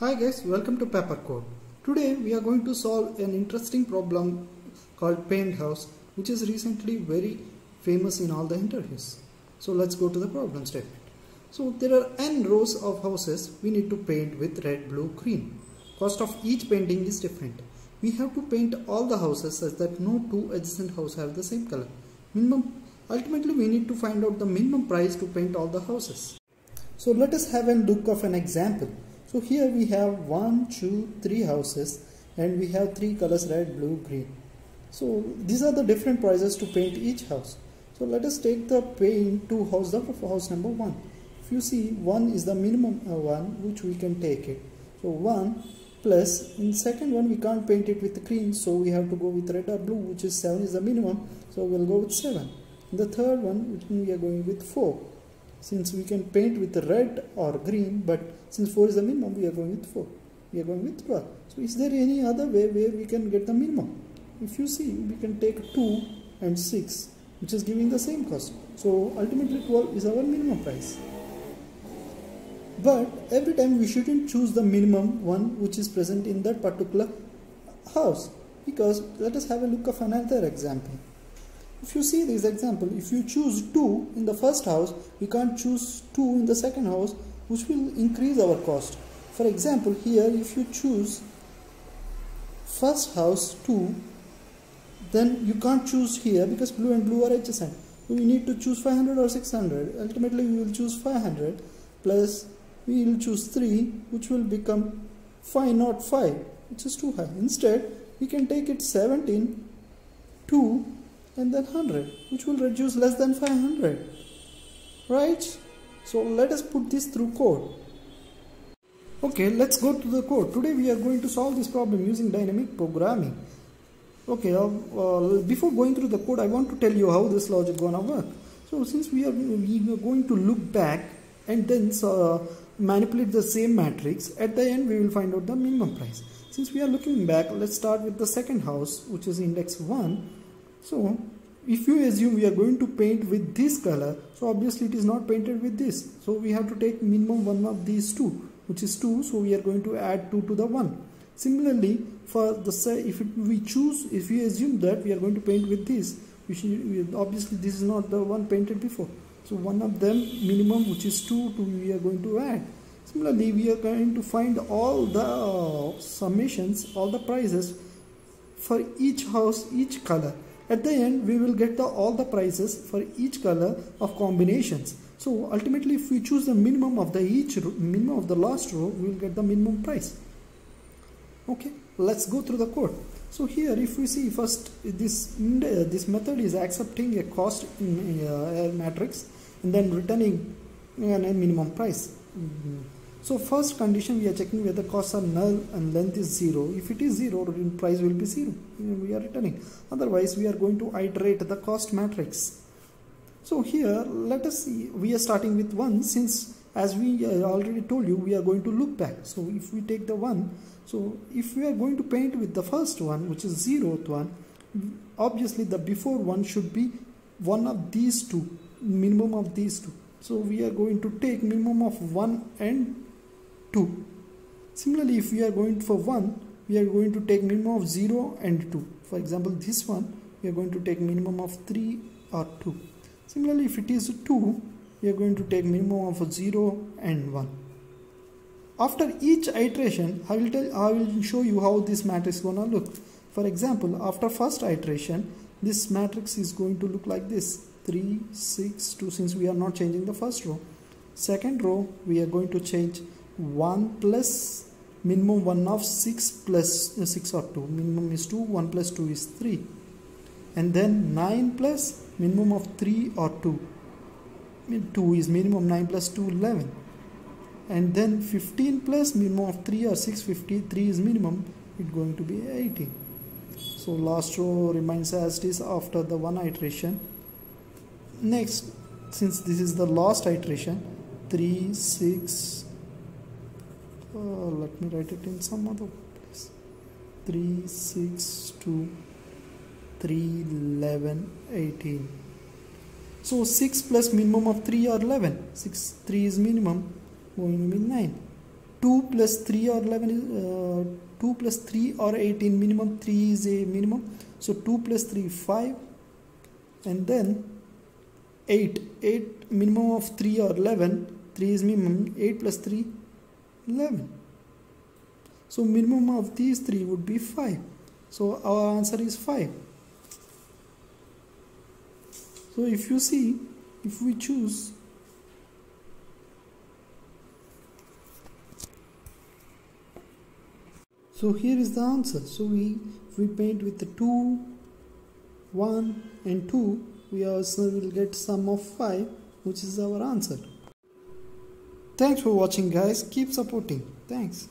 Hi guys, welcome to Paper Code. Today we are going to solve an interesting problem called paint house which is recently very famous in all the interviews. So let's go to the problem statement. So there are n rows of houses we need to paint with red, blue, green. Cost of each painting is different. We have to paint all the houses such that no two adjacent houses have the same color. Minimum Ultimately we need to find out the minimum price to paint all the houses. So let us have a look of an example. So here we have one, two, three houses and we have three colors red, blue, green. So these are the different prices to paint each house. So let us take the paint to house of house number one. If you see one is the minimum uh, one which we can take it. So one plus in second one we can't paint it with green so we have to go with red or blue which is 7 is the minimum so we'll go with 7 the third one we are going with 4 since we can paint with red or green but since 4 is the minimum we are going with 4 we are going with 12 so is there any other way where we can get the minimum? If you see we can take 2 and 6 which is giving the same cost. So ultimately 12 is our minimum price. But every time we shouldn't choose the minimum one which is present in that particular house because let us have a look of another example if you see this example, if you choose 2 in the first house, we can't choose 2 in the second house, which will increase our cost. For example, here if you choose first house 2, then you can't choose here because blue and blue are adjacent. So you need to choose 500 or 600. Ultimately, we will choose 500 plus we will choose 3, which will become 5 not 5, which is too high. Instead, we can take it 17, 2 and then 100 which will reduce less than 500 right? So let us put this through code. Okay let's go to the code. Today we are going to solve this problem using dynamic programming. Okay uh, uh, before going through the code I want to tell you how this logic gonna work. So since we are, we are going to look back and then uh, manipulate the same matrix at the end we will find out the minimum price. Since we are looking back let's start with the second house which is index 1 so if you assume we are going to paint with this color, so obviously it is not painted with this. So we have to take minimum one of these two, which is 2. So we are going to add 2 to the 1. Similarly, for the if it, we choose, if we assume that we are going to paint with this, should, obviously this is not the one painted before. So one of them minimum, which is 2, to we are going to add. Similarly, we are going to find all the uh, summations, all the prices for each house, each color. At the end, we will get the, all the prices for each color of combinations. So ultimately, if we choose the minimum of the each minimum of the last row, we will get the minimum price. Okay, let's go through the code. So here, if we see first, this this method is accepting a cost in a matrix and then returning a minimum price. Mm -hmm. So first condition we are checking whether costs are null and length is 0. If it is 0, then price will be 0. We are returning. Otherwise we are going to iterate the cost matrix. So here let us see we are starting with 1 since as we uh, already told you we are going to look back. So if we take the 1 so if we are going to paint with the first one which is 0th one obviously the before one should be one of these two minimum of these two. So we are going to take minimum of 1 and 2. Similarly, if we are going for 1, we are going to take minimum of 0 and 2. For example, this one, we are going to take minimum of 3 or 2. Similarly, if it is 2, we are going to take minimum of 0 and 1. After each iteration, I will, tell, I will show you how this matrix to look. For example, after first iteration, this matrix is going to look like this. 3, 6, 2, since we are not changing the first row. Second row, we are going to change 1 plus minimum 1 of 6 plus uh, 6 or 2 minimum is 2 1 plus 2 is 3 and then 9 plus minimum of 3 or 2 2 is minimum 9 plus 2 11 and then 15 plus minimum of 3 or 6 53 is minimum it's going to be 18 so last row remains as it is after the one iteration. Next since this is the last iteration 3 6 uh, let me write it in some other place. 3 6 2 3 11 18 so 6 plus minimum of 3 or 11 6 3 is minimum going to be 9 2 plus 3 or 11 is uh, 2 plus 3 or 18 minimum 3 is a minimum. So 2 plus 3 5 and then 8 8 minimum of 3 or 11 3 is minimum. 8 plus 3 11 so minimum of these three would be 5 so our answer is 5 so if you see if we choose so here is the answer. So we if we paint with the 2 1 and 2 we also will get sum of 5 which is our answer thanks for watching guys. Keep supporting. Thanks